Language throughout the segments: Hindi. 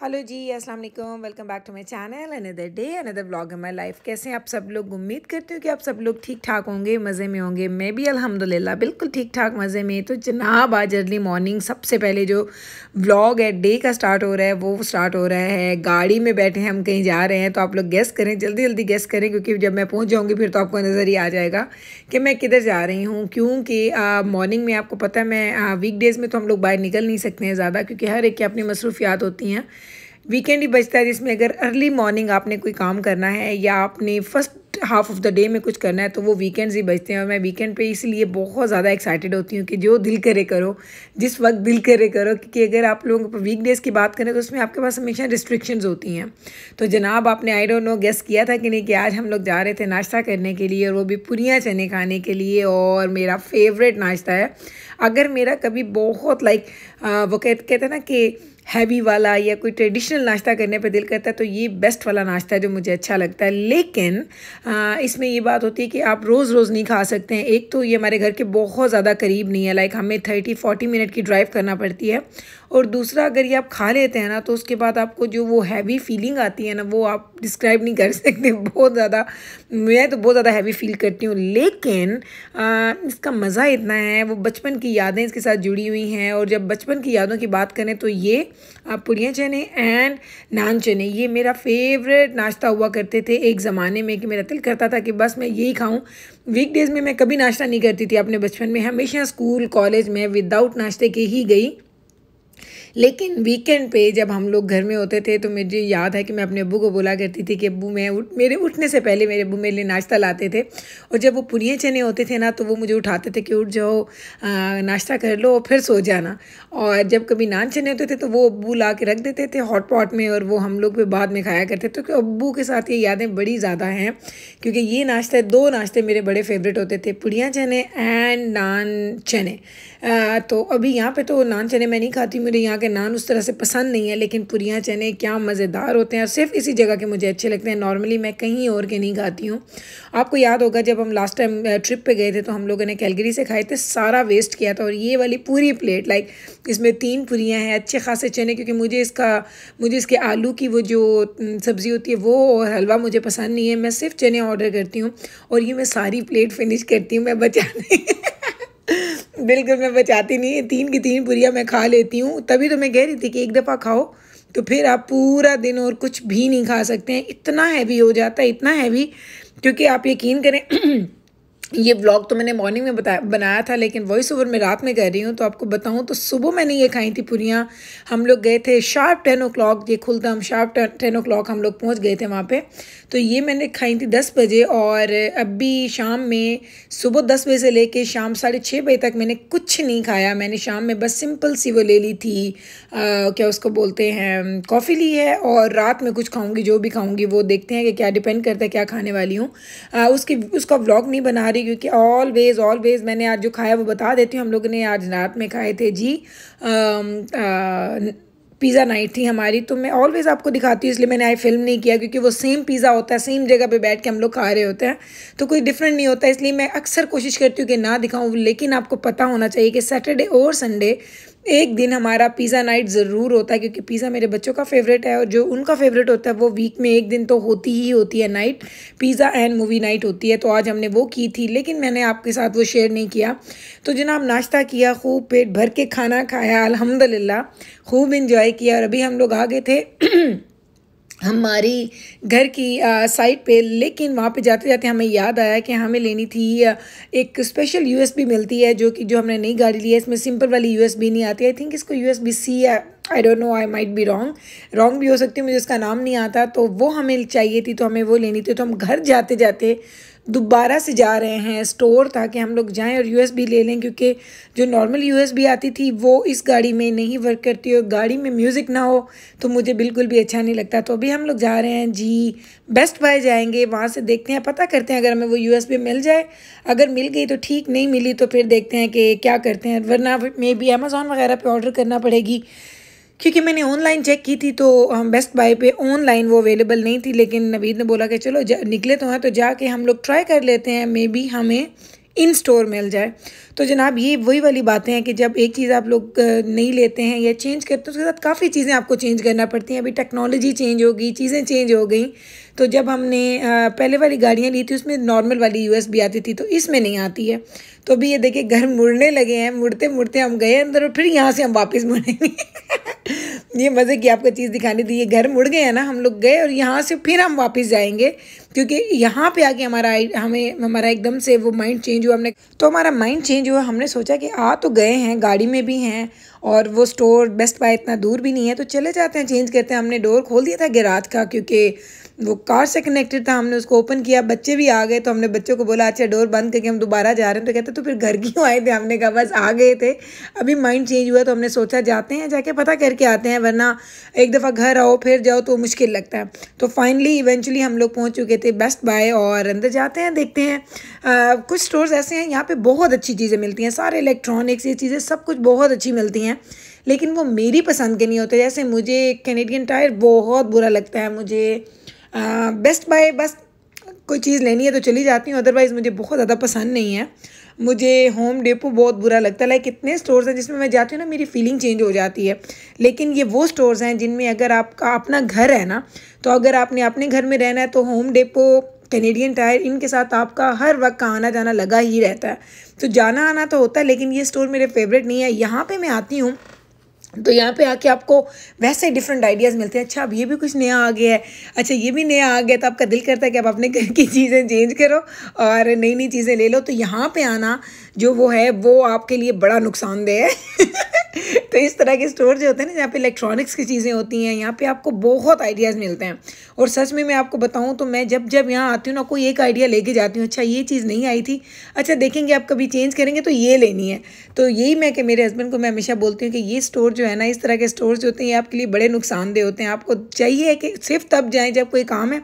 हेलो जी, अस्सलाम वालेकुम, welcome back to my channel another day another vlog in my life कैसे हैं आप सब लोग? उम्मीद करती हूँ कि आप सब लोग ठीक ठाक होंगे, मज़े में होंगे। मैं भी अल्हम्दुलिल्लाह, बिल्कुल ठीक ठाक मज़े में। तो जनाब, आज अर्ली मॉर्निंग सबसे पहले जो व्लॉग है डे का स्टार्ट हो रहा है, वो स्टार्ट हो रहा है। गाड़ी में बैठे हम कहीं जा रहे हैं तो आप लोग गेस करें जल्दी जल्दी गेस करें, क्योंकि जब मैं पहुँच जाऊँगी, फिर तो आपको नज़र ही आ जाएगा कि मैं किधर जा रही हूँ। क्योंकि मॉर्निंग में आपको पता है, मैं वीक डेज़ में तो हम लोग बाहर निकल नहीं सकते हैं ज़्यादा, क्योंकि हर एक की अपनी मसरूफियात होती हैं। वीकेंड ही बचता है, जिसमें अगर अर्ली मॉर्निंग आपने कोई काम करना है या आपने first half of the day में कुछ करना है तो वो वीकेंड्स ही बचते हैं। और मैं वीकेंड पे इसलिए बहुत ज़्यादा एक्साइटेड होती हूँ कि जो दिल करे करो, जिस वक्त दिल करे करो, क्योंकि अगर आप लोगों वीक डेज़ की बात करें तो उसमें आपके पास हमेशा रिस्ट्रिक्शंस होती हैं। तो जनाब, आपने आई डोंट नो गेस किया था कि नहीं कि आज हम लोग जा रहे थे नाश्ता करने के लिए और वो भी पुरियाँ चने खाने के लिए और मेरा फेवरेट नाश्ता है। अगर मेरा कभी बहुत लाइक वो कहते हैं ना कि हैवी वाला या कोई ट्रेडिशनल नाश्ता करने पर दिल करता है तो ये बेस्ट वाला नाश्ता है जो मुझे अच्छा लगता है। लेकिन इसमें ये बात होती है कि आप रोज़ रोज़ नहीं खा सकते हैं। एक तो ये हमारे घर के बहुत ज़्यादा करीब नहीं है लाइक हमें थर्टी फोर्टी मिनट की ड्राइव करना पड़ती है। और दूसरा अगर ये आप खा लेते हैं ना तो उसके बाद आपको जो वो हैवी फीलिंग आती है ना वो आप डिस्क्राइब नहीं कर सकते। बहुत ज़्यादा मैं तो बहुत ज़्यादा हैवी फील करती हूँ। लेकिन आ, इसका मज़ा इतना है वो बचपन की यादें इसके साथ जुड़ी हुई हैं। और जब बचपन की यादों की बात करें तो ये आप पुड़िया चने एंड नान चने ये मेरा फेवरेट नाश्ता हुआ करते थे एक ज़माने में कि मेरा दिल करता था कि बस मैं यही खाऊं। वीक डेज़ में मैं कभी नाश्ता नहीं करती थी अपने बचपन में। हमेशा स्कूल कॉलेज में विदाउट नाश्ते के ही गई। लेकिन वीकेंड पे जब हम लोग घर में होते थे तो मुझे याद है कि मैं अपने अबू को बोला करती थी कि, अबू, मैं उठ, मेरे उठने से पहले मेरे अबू मेरे लिए नाश्ता लाते थे। और जब वो पुरिए चने होते थे ना तो वो मुझे उठाते थे कि, उठ जाओ नाश्ता कर लो और फिर सो जाना। और जब कभी नान चने होते थे तो वो अबू ला के रख देते थे हॉट पॉट में और वो हम लोग भी बाद में खाया करते थे। तो अबू के साथ ये यादें बड़ी ज़्यादा हैं, क्योंकि ये नाश्ता, दो नाश्ते मेरे बड़े फेवरेट होते थे पुड़िया चने एंड नान चने। तो अभी यहाँ पर तो नान चने मैं नहीं खाती मुझे यहाँ के नान उस तरह से पसंद नहीं है, लेकिन पुरियाँ चने क्या मज़ेदार होते हैं। और सिर्फ़ इसी जगह के मुझे अच्छे लगते हैं। नॉर्मली मैं कहीं और के नहीं खाती हूँ। आपको याद होगा, जब हम लास्ट टाइम ट्रिप पे गए थे तो हम लोगों ने कैलगरी से खाए थे, सारा वेस्ट किया था। और ये वाली पूरी प्लेट लाइक इसमें तीन पुरियाँ हैं, अच्छे खासे चने, क्योंकि मुझे इसका, मुझे इसके आलू की वो जो सब्ज़ी होती है, वो और हलवा मुझे पसंद नहीं है। मैं सिर्फ़ चने ऑर्डर करती हूँ, और ये मैं सारी प्लेट फिनिश करती हूँ, मैं बचा नहीं बिल्कुल मैं बचाती नहीं तीन की तीन पुरिया मैं खा लेती हूँ। तभी तो मैं कह रही थी कि एक दफ़ा खाओ तो फिर आप पूरा दिन और कुछ भी नहीं खा सकते हैं। इतना हैवी हो जाता है, इतना हैवी क्योंकि आप यकीन करें ये व्लॉग तो मैंने मॉर्निंग में बताया बनाया था लेकिन वॉइस ओवर में रात में कर रही हूँ तो आपको बताऊँ तो सुबह मैंने ये खाई थी पूरियाँ। हम लोग गए थे शार्प टेन ओ क्लॉक ये खुलता हम शार्प टेन ओ क्लाक हम लोग पहुँच गए थे वहाँ पे। तो ये मैंने खाई थी दस बजे और अभी शाम में सुबह दस बजे से लेके शाम साढ़े छः बजे तक मैंने कुछ नहीं खाया। मैंने शाम में बस सिंपल सी वो ले ली थी आ, क्या उसको बोलते हैं कॉफ़ी ली है और रात में कुछ खाऊँगी जो भी खाऊँगी वो देखते हैं कि क्या डिपेंड करता है क्या खाने वाली हूँ। उसकी उसका व्लॉग नहीं बना रही रही क्योंकि ऑलवेज़ ऑलवेज़ मैंने आज जो खाया वो बता देती हूँ। हम लोगों ने आज रात में खाए थे जी पिज़्ज़ा नाइट थी हमारी। तो मैं ऑलवेज़ आपको दिखाती हूँ, इसलिए मैंने आई फ़िल्म नहीं किया, क्योंकि वो सेम पिज़्ज़ा होता है सेम जगह पे बैठ के हम लोग खा रहे होते हैं। तो कोई डिफरेंट नहीं होता, इसलिए मैं अक्सर कोशिश करती हूँ कि ना दिखाऊँ, लेकिन आपको पता होना चाहिए कि सैटरडे और संडे एक दिन हमारा पिज़्ज़ा नाइट ज़रूर होता है, क्योंकि पिज़्ज़ा मेरे बच्चों का फेवरेट है और जो उनका फेवरेट होता है, वो वीक में एक दिन तो होती ही होती है night pizza and movie night होती है तो आज हमने वो की थी, लेकिन मैंने आपके साथ वो शेयर नहीं किया. तो जनाब, नाश्ता किया, खूब पेट भर के खाना खाया अलहमदिल्ला खूब इन्जॉय किया और अभी हम लोग आ गए थे हमारी घर की साइट पे, लेकिन वहाँ पे जाते जाते हमें याद आया कि हमें लेनी थी एक स्पेशल यूएसबी मिलती है, जो कि, जो हमने नई गाड़ी ली है, इसमें सिंपल वाली यूएसबी नहीं आती। आई थिंक इसको यूएसबी सी है I don't know I might be wrong wrong भी हो सकती है, मुझे उसका नाम नहीं आता। तो वो हमें चाहिए थी तो हमें वो लेनी थी। तो हम घर जाते जाते दोबारा से जा रहे हैं स्टोर ताकि हम लोग जाएँ और यूएसबी ले लें, क्योंकि जो नॉर्मल यूएसबी आती थी, वो इस गाड़ी में नहीं वर्क करती और गाड़ी में म्यूज़िक ना हो तो मुझे बिल्कुल भी अच्छा नहीं लगता। तो अभी हम लोग जा रहे हैं, जी बेस्ट बाय जाएँगे, वहाँ से देखते हैं, पता करते हैं अगर हमें वो यूएसबी मिल जाए। अगर मिल गई तो ठीक, नहीं मिली तो फिर देखते हैं कि क्या करते हैं, वरना मे बी अमेज़ोन वगैरह पर ऑर्डर करना पड़ेगी। क्योंकि मैंने ऑनलाइन चेक की थी तो बेस्ट बाय पे ऑनलाइन वो अवेलेबल नहीं थी, लेकिन नवीद ने बोला कि चलो निकले तो हैं तो जाके हम लोग ट्राई कर लेते हैं मे बी हमें इन स्टोर मिल जाए। तो जनाब, ये वही वाली बातें हैं कि जब एक चीज़ आप लोग नहीं लेते हैं या चेंज करते हैं, उसके साथ काफ़ी चीज़ें आपको चेंज करना पड़ती हैं। अभी टेक्नोलॉजी चेंज हो गई चीज़ें चेंज हो गई। तो जब हमने पहले वाली गाड़ियाँ ली थी, उसमें नॉर्मल वाली यू भी आती थी तो इसमें नहीं आती है। तो अभी ये देखिए, घर मुड़ने लगे हैं मुड़ते मुड़ते हम गए अंदर और फिर यहाँ से हम वापस मुड़ेंगे। ये मज़े की आपको चीज़ दिखाने दी। ये घर मुड़ गए हैं ना, हम लोग गए और यहाँ से फिर हम वापस जाएँगे, क्योंकि यहाँ पे आके हमारा हमें, हमारा एकदम से वो माइंड चेंज हुआ हमने। तो हमारा माइंड चेंज हुआ, हमने सोचा कि आ तो गए हैं, गाड़ी में भी हैं और वो स्टोर बेस्ट बाय इतना दूर भी नहीं है तो चले जाते हैं चेंज करते हैं। हमने डोर खोल दिया था गिराज का, क्योंकि वो कार से कनेक्टेड था हमने उसको ओपन किया बच्चे भी आ गए तो हमने बच्चों को बोला अच्छा डोर बंद करके हम दोबारा जा रहे हैं। तो कहते तो फिर घर क्यों आए थे? हमने कहा बस आ गए थे। अभी माइंड चेंज हुआ तो हमने सोचा जाते हैं जाके पता करके आते हैं वरना एक दफ़ा घर आओ फिर जाओ तो मुश्किल लगता है। तो फाइनली इवेंचुअली हम लोग पहुँच चुके थे बेस्ट बाय और अंदर जाते हैं देखते हैं। आ, कुछ स्टोर्स ऐसे हैं यहाँ पर बहुत अच्छी चीज़ें मिलती हैं सारे इलेक्ट्रॉनिक्स ये चीज़ें सब कुछ बहुत अच्छी मिलती हैं लेकिन वो मेरी पसंद के नहीं होते। जैसे मुझे कैनेडियन टायर बहुत बुरा लगता है मुझे बेस्ट बाय बस कोई चीज़ लेनी है तो चली जाती हूँ अदरवाइज़ मुझे बहुत ज़्यादा पसंद नहीं है। मुझे होम डेपो बहुत बुरा लगता है। लाइक इतने स्टोर्स हैं जिसमें मैं जाती हूँ ना, मेरी फीलिंग चेंज हो जाती है। लेकिन ये वो स्टोर्स हैं जिनमें अगर आपका अपना घर है ना तो अगर आपने अपने घर में रहना है तो होम डेपो कैनेडियन टायर इनके साथ आपका हर वक्त का आना जाना लगा ही रहता है। तो जाना आना तो होता है, लेकिन ये स्टोर मेरे फेवरेट नहीं है। यहाँ पर मैं आती हूँ तो यहाँ पे आके आपको वैसे डिफरेंट आइडियाज़ मिलते हैं। अच्छा अब ये भी कुछ नया आ गया है। अच्छा ये भी नया आ गया तो आपका दिल करता है कि आप अपने घर की चीज़ें चेंज करो और नई नई चीज़ें ले लो। तो यहाँ पे आना जो वो है, वो आपके लिए बड़ा नुकसानदेह है। तो इस तरह के स्टोर जो होते हैं ना, जहाँ पे इलेक्ट्रॉनिक्स की चीज़ें होती हैं, यहाँ पे आपको बहुत आइडियाज़ मिलते हैं। और सच में मैं आपको बताऊँ तो मैं जब जब यहाँ आती हूँ ना, कोई एक आइडिया लेके जाती हूँ अच्छा ये चीज़ नहीं आई थी अच्छा देखेंगे आप कभी चेंज करेंगे तो ये लेनी है। तो यही मैं कि मेरे हस्बैंड को मैं हमेशा बोलती हूँ कि ये स्टोर जो है ना, इस तरह के स्टोर जो होते हैं, ये आपके लिए बड़े नुकसानदेह होते हैं। आपको चाहिए कि सिर्फ़ तब जाएँ जब कोई काम है।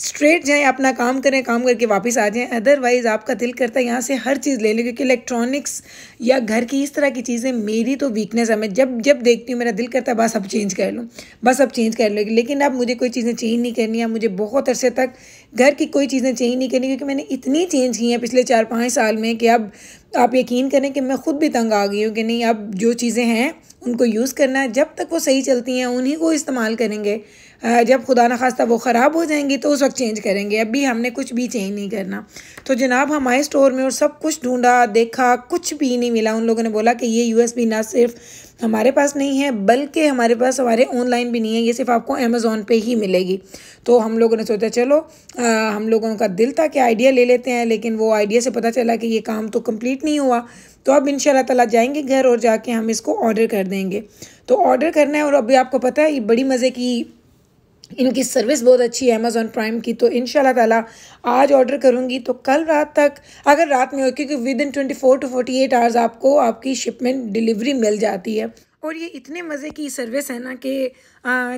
स्ट्रेट जाएँ अपना काम करें, काम करके वापस आ जाएँ। अदरवाइज़ आपका दिल करता है यहाँ से हर चीज़ ले लें क्योंकि इलेक्ट्रॉनिक्स या घर की इस तरह की चीज़ें, मेरी तो वीकनेस है। मैं जब जब देखती हूँ, मेरा दिल करता है, बस अब चेंज कर लूँ, बस अब चेंज कर लो लेकिन अब मुझे कोई चीज़ें चेंज नहीं करनी है। मुझे बहुत अरसे तक घर की कोई चीज़ें चेंज नहीं करनी, क्योंकि मैंने इतनी चेंज की हैं पिछले चार पाँच साल में कि अब आप यकीन करें कि मैं खुद भी तंग आ गई हूँ कि नहीं, अब जो चीज़ें हैं, उनको यूज़ करना है। जब तक वो सही चलती हैं, उन्हीं को इस्तेमाल करेंगे। जब खुदा न खास्ता वो ख़राब हो जाएँगी तो उस वक्त चेंज करेंगे। अभी हमने कुछ भी चेंज नहीं करना। तो जनाब हमारे स्टोर में और सब कुछ ढूंढा देखा कुछ भी नहीं मिला। उन लोगों ने बोला कि ये यूएसबी ना सिर्फ़ हमारे पास नहीं है बल्कि हमारे पास हमारे ऑनलाइन भी नहीं है। ये सिर्फ़ आपको अमेज़ोन पे ही मिलेगी। तो हम लोगों ने सोचा चलो आ, हम लोगों का दिल था कि आइडिया ले लेते हैं लेकिन वो आइडिया से पता चला कि ये काम तो कंप्लीट नहीं हुआ। तो अब इन ताला जाएँगे घर और जाके हम इसको ऑर्डर कर देंगे। तो ऑर्डर करना है और अभी आपको पता है ये बड़ी मज़े की इनकी सर्विस बहुत अच्छी है अमेज़ॉन प्राइम की तो इन ताला आज ऑर्डर करूँगी तो कल रात तक, अगर रात में हो, क्योंकि within twenty four to forty eight hours आपको आपकी शिपमेंट डिलीवरी मिल जाती है। और ये इतने मज़े की सर्विस है ना कि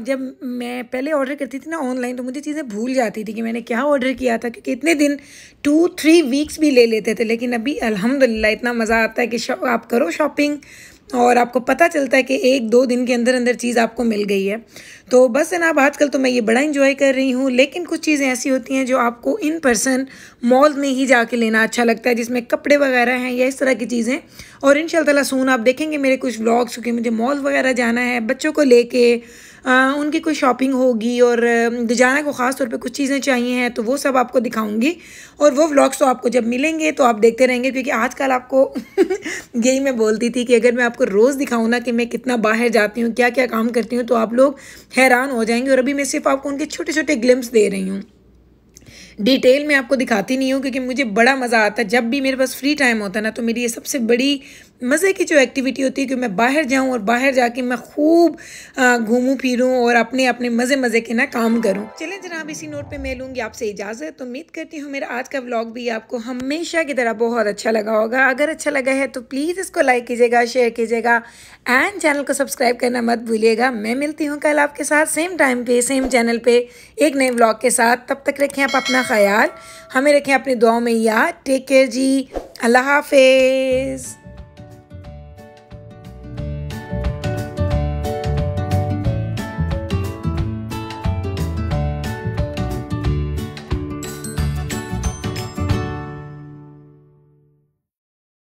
जब मैं पहले ऑर्डर करती थी ना ऑनलाइन तो मुझे चीज़ें भूल जाती थी कि मैंने क्या ऑर्डर किया था, क्योंकि इतने दिन टू थ्री वीक्स भी ले लेते थे, लेकिन अभी अल्हम्दुलिल्लाह इतना मज़ा आता है कि आप करो शॉपिंग और आपको पता चलता है कि एक दो दिन के अंदर अंदर चीज़ आपको मिल गई है। तो बस जनाब आजकल तो मैं ये बड़ा इन्जॉय कर रही हूँ, लेकिन कुछ चीज़ें ऐसी होती हैं जो आपको इन पर्सन मॉल में ही जाके लेना अच्छा लगता है, जिसमें कपड़े वगैरह हैं या इस तरह की चीज़ें। और इन शाला सून आप देखेंगे मेरे कुछ ब्लॉग्स क्योंकि मुझे मॉल वगैरह जाना है, बच्चों को लेके उनकी कोई शॉपिंग होगी और जाना को ख़ास तौर पे कुछ चीज़ें चाहिए हैं तो वो सब आपको दिखाऊँगी। और वो व्लॉग्स तो आपको जब मिलेंगे तो आप देखते रहेंगे, क्योंकि आजकल आपको यही मैं बोलती थी कि अगर मैं आपको रोज़ दिखाऊँ ना कि मैं कितना बाहर जाती हूँ क्या क्या काम करती हूँ तो आप लोग हैरान हो जाएँगे। और अभी मैं सिर्फ़ आपको उनके छोटे छोटे ग्लिम्स दे रही हूँ। डिटेल में आपको दिखाती नहीं हूँ, क्योंकि मुझे बड़ा मज़ा आता है। जब भी मेरे पास फ्री टाइम होता है ना तो मेरी ये सबसे बड़ी मज़े की जो एक्टिविटी होती है कि मैं बाहर जाऊँ और बाहर जाके मैं खूब घूमूँ, फिरूँ और अपने अपने मज़े मज़े के ना काम करूँ। चलें जनाब, इसी नोट पे मैं लूँगी आपसे इजाज़त। तो उम्मीद करती हूँ मेरा आज का व्लॉग भी आपको हमेशा की तरह बहुत अच्छा लगा होगा। अगर अच्छा लगा है तो प्लीज़ इसको लाइक कीजिएगा शेयर कीजिएगा एंड चैनल को सब्सक्राइब करना मत भूलिएगा। मैं मिलती हूँ कल आपके साथ सेम टाइम पर सेम चैनल पर एक नए ब्लॉग के साथ। तब तक रखें आप अपना ख्याल। हमें रखें अपनी दुआओं में याद। टेक केयर जी। अल्लाह हाफिज़।